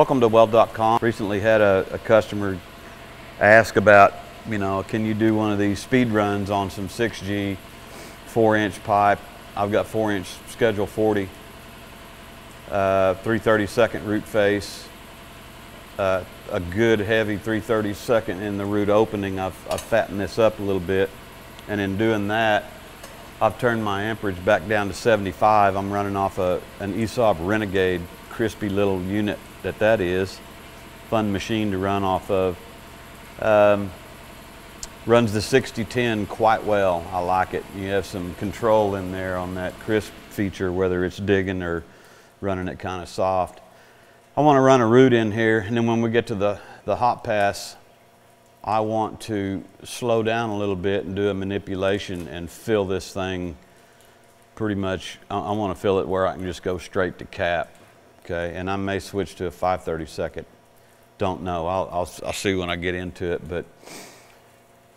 Welcome to weld.com. Recently had a, a, customer ask about, you know, can you do one of these speed runs on some 6G four inch pipe? I've got four inch schedule 40, uh, 330 second root face, uh, a good heavy 330 second in the root opening. I've, I've fattened this up a little bit. And in doing that, I've turned my amperage back down to 75. I'm running off a, an ESAB Renegade crispy little unit that that is. Fun machine to run off of. Um, runs the 6010 quite well. I like it. You have some control in there on that crisp feature, whether it's digging or running it kind of soft. I want to run a root in here, and then when we get to the, the hot pass, I want to slow down a little bit and do a manipulation and fill this thing pretty much. I, I want to fill it where I can just go straight to cap okay? And I may switch to a 530 second. Don't know. I'll, I'll, I'll see when I get into it. But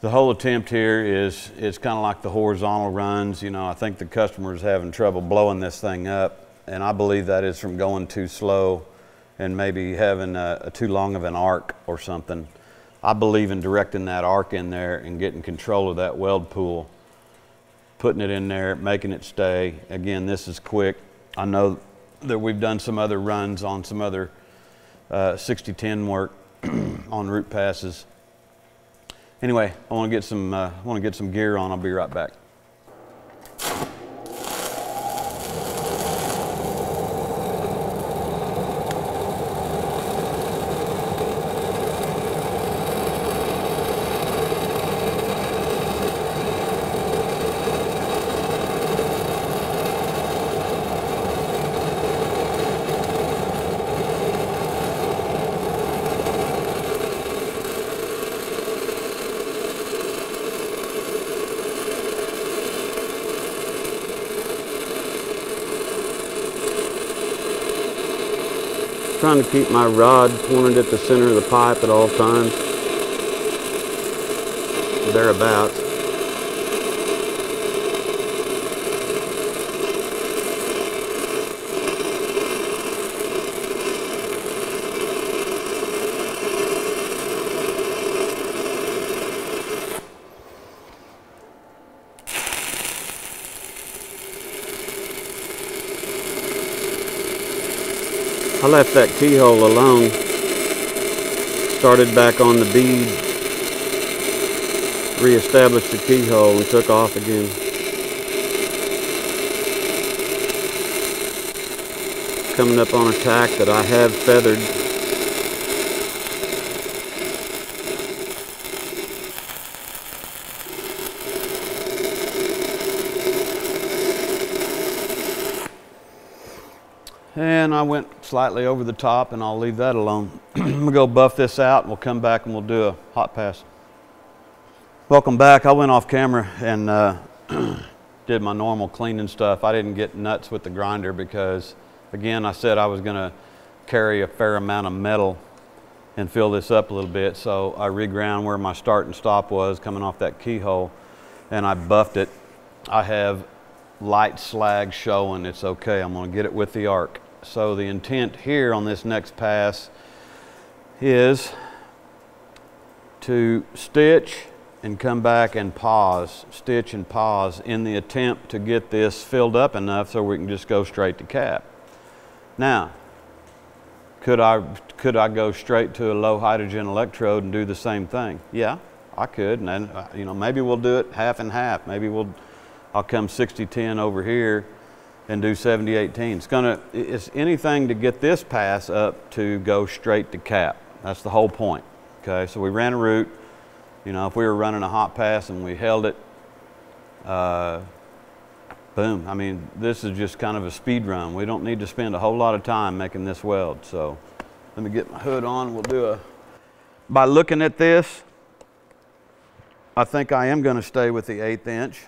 the whole attempt here is it's kind of like the horizontal runs. You know, I think the customer is having trouble blowing this thing up, and I believe that is from going too slow and maybe having a, a too long of an arc or something. I believe in directing that arc in there and getting control of that weld pool, putting it in there, making it stay. Again, this is quick. I know that we've done some other runs on some other uh, 6010 work on root passes. Anyway, I want to get some uh, want to get some gear on. I'll be right back. Trying to keep my rod pointed at the center of the pipe at all times. Thereabouts. I left that keyhole alone. Started back on the bead. Reestablished the keyhole and took off again. Coming up on a tack that I have feathered. And I went slightly over the top and I'll leave that alone. I'm gonna go buff this out and we'll come back and we'll do a hot pass. Welcome back. I went off camera and uh, did my normal cleaning stuff. I didn't get nuts with the grinder because again, I said I was gonna carry a fair amount of metal and fill this up a little bit. So I reground where my start and stop was coming off that keyhole and I buffed it. I have light slag showing. It's okay. I'm gonna get it with the arc. So the intent here on this next pass is to stitch and come back and pause, stitch and pause in the attempt to get this filled up enough so we can just go straight to cap. Now, could I, could I go straight to a low hydrogen electrode and do the same thing? Yeah, I could. And then, uh, you know, maybe we'll do it half and half. Maybe we'll, I'll come 60-10 over here and do 7018. It's gonna, it's anything to get this pass up to go straight to cap. That's the whole point, okay? So we ran a root, you know, if we were running a hot pass and we held it, uh, boom. I mean, this is just kind of a speed run. We don't need to spend a whole lot of time making this weld. So let me get my hood on. We'll do a, by looking at this, I think I am gonna stay with the eighth inch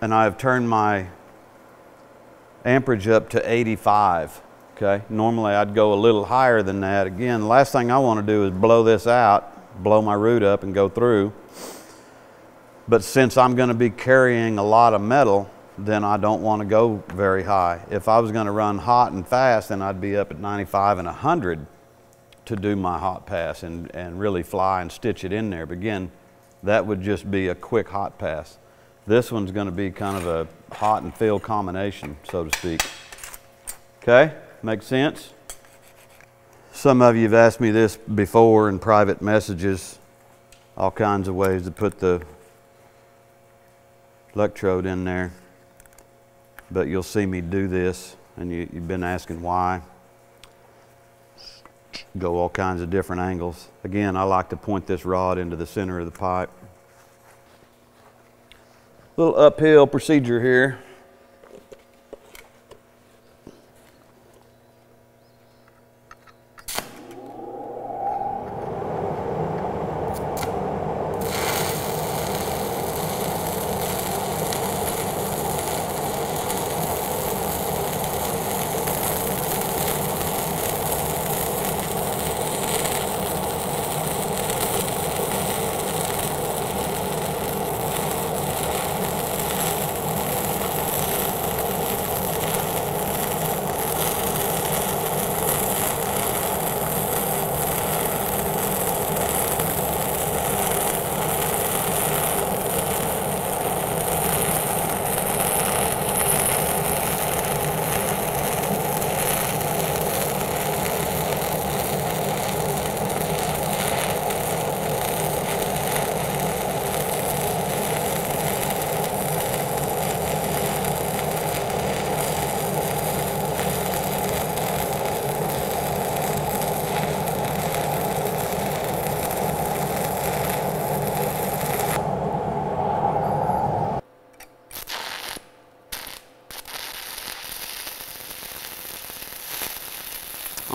and I've turned my amperage up to 85. Okay, normally I'd go a little higher than that. Again, the last thing I want to do is blow this out, blow my root up and go through. But since I'm going to be carrying a lot of metal, then I don't want to go very high. If I was going to run hot and fast, then I'd be up at 95 and 100. to do my hot pass and, and really fly and stitch it in there. But again, that would just be a quick hot pass. This one's going to be kind of a hot and fill combination, so to speak. Okay, makes sense? Some of you have asked me this before in private messages, all kinds of ways to put the electrode in there. But you'll see me do this, and you, you've been asking why go all kinds of different angles. Again, I like to point this rod into the center of the pipe. Little uphill procedure here.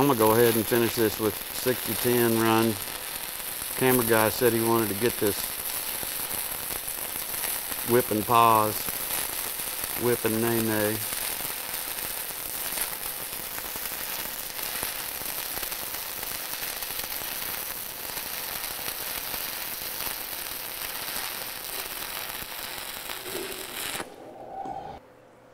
I'm gonna go ahead and finish this with 60-10 run. Camera guy said he wanted to get this whipping pause, whipping nay nay.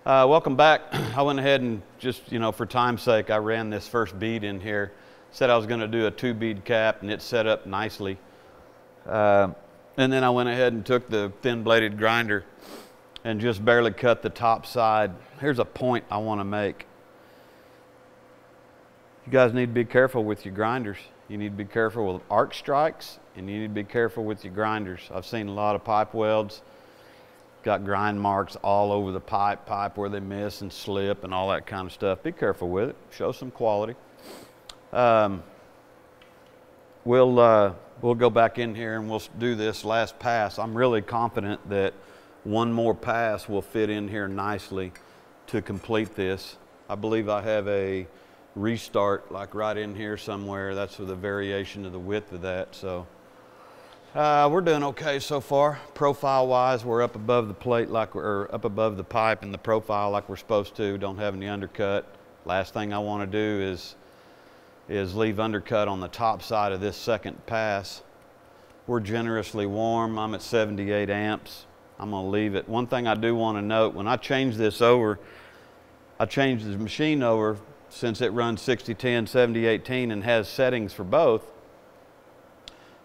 Uh, welcome back. I went ahead and just, you know, for time's sake, I ran this first bead in here. Said I was going to do a two bead cap and it set up nicely. Uh, and then I went ahead and took the thin bladed grinder and just barely cut the top side. Here's a point I want to make. You guys need to be careful with your grinders. You need to be careful with arc strikes and you need to be careful with your grinders. I've seen a lot of pipe welds got grind marks all over the pipe, pipe where they miss and slip and all that kind of stuff. Be careful with it. Show some quality. Um, we'll uh, we'll go back in here and we'll do this last pass. I'm really confident that one more pass will fit in here nicely to complete this. I believe I have a restart like right in here somewhere. That's with a variation of the width of that. So. Uh, we're doing okay so far. Profile wise, we're up above the plate like we're up above the pipe and the profile like we're supposed to. Don't have any undercut. Last thing I want to do is is leave undercut on the top side of this second pass. We're generously warm. I'm at 78 amps. I'm going to leave it. One thing I do want to note when I change this over, I changed the machine over since it runs 60 10, 70 18 and has settings for both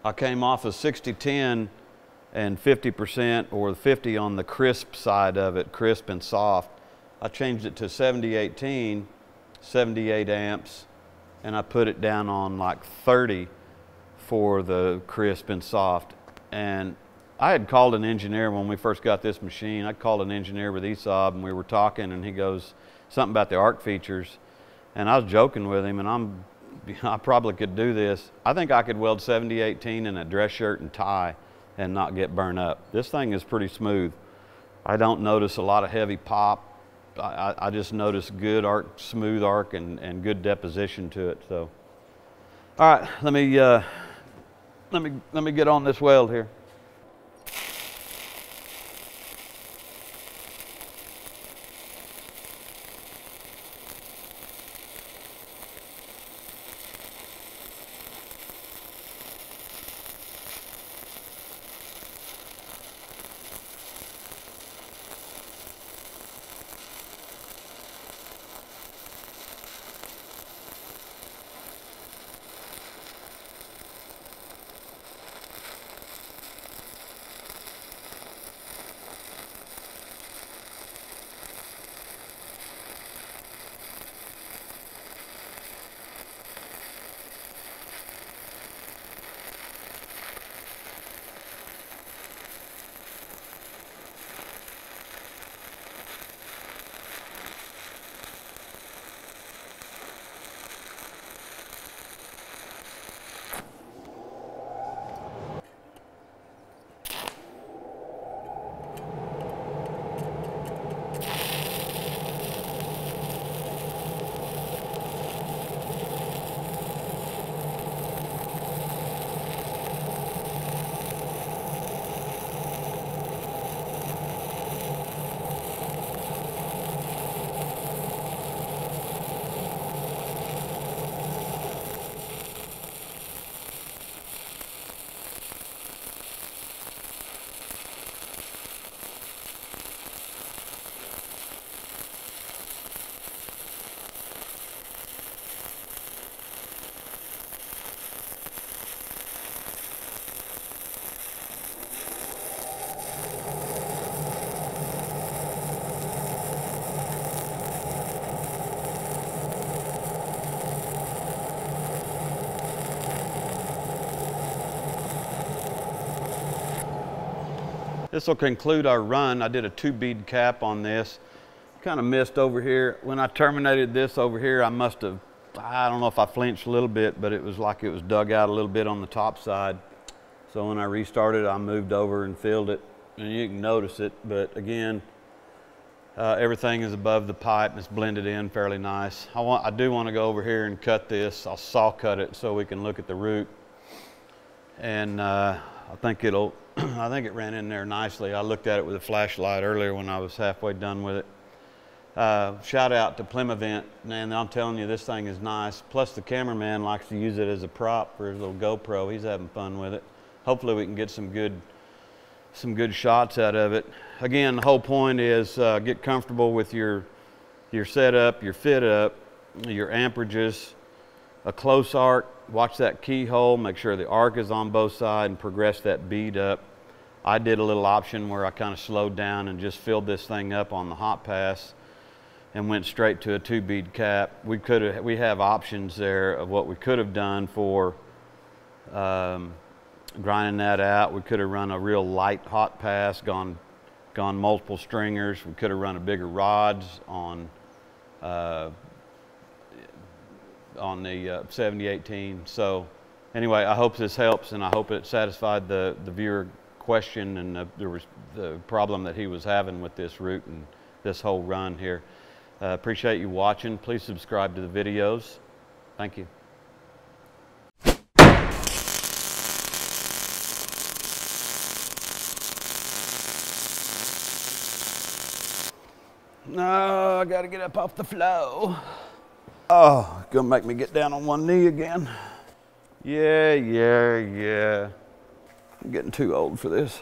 I came off of 60-10 and 50% or 50 on the crisp side of it, crisp and soft. I changed it to 70-18, 78 amps, and I put it down on like 30 for the crisp and soft. And I had called an engineer when we first got this machine. I called an engineer with ESAB and we were talking and he goes, something about the arc features. And I was joking with him and I'm I probably could do this. I think I could weld 7018 in a dress shirt and tie and not get burned up. This thing is pretty smooth. I don't notice a lot of heavy pop. I, I just notice good arc, smooth arc, and, and good deposition to it. So, all right, let me uh, let me let me get on this weld here. This will conclude our run. I did a two bead cap on this. Kind of missed over here. When I terminated this over here, I must have, I don't know if I flinched a little bit, but it was like it was dug out a little bit on the top side. So when I restarted, I moved over and filled it. And you can notice it, but again, uh, everything is above the pipe. It's blended in fairly nice. I, want, I do want to go over here and cut this. I'll saw cut it so we can look at the root. And uh, I think it'll, I think it ran in there nicely. I looked at it with a flashlight earlier when I was halfway done with it. Uh, shout out to Plymovent, man, I'm telling you, this thing is nice. Plus the cameraman likes to use it as a prop for his little GoPro. He's having fun with it. Hopefully we can get some good some good shots out of it. Again, the whole point is uh, get comfortable with your, your setup, your fit up, your amperages, a close arc, watch that keyhole, make sure the arc is on both sides and progress that bead up. I did a little option where I kind of slowed down and just filled this thing up on the hot pass and went straight to a two bead cap. We could have, we have options there of what we could have done for um, grinding that out. We could have run a real light hot pass, gone, gone multiple stringers. We could have run a bigger rods on, uh, on the uh, 7018. So anyway, I hope this helps and I hope it satisfied the, the viewer question and the, the, the problem that he was having with this root and this whole run here. Uh, appreciate you watching. Please subscribe to the videos. Thank you. No, I gotta get up off the flow. Oh, gonna make me get down on one knee again. Yeah, yeah, yeah. I'm getting too old for this.